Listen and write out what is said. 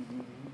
Mm-hmm.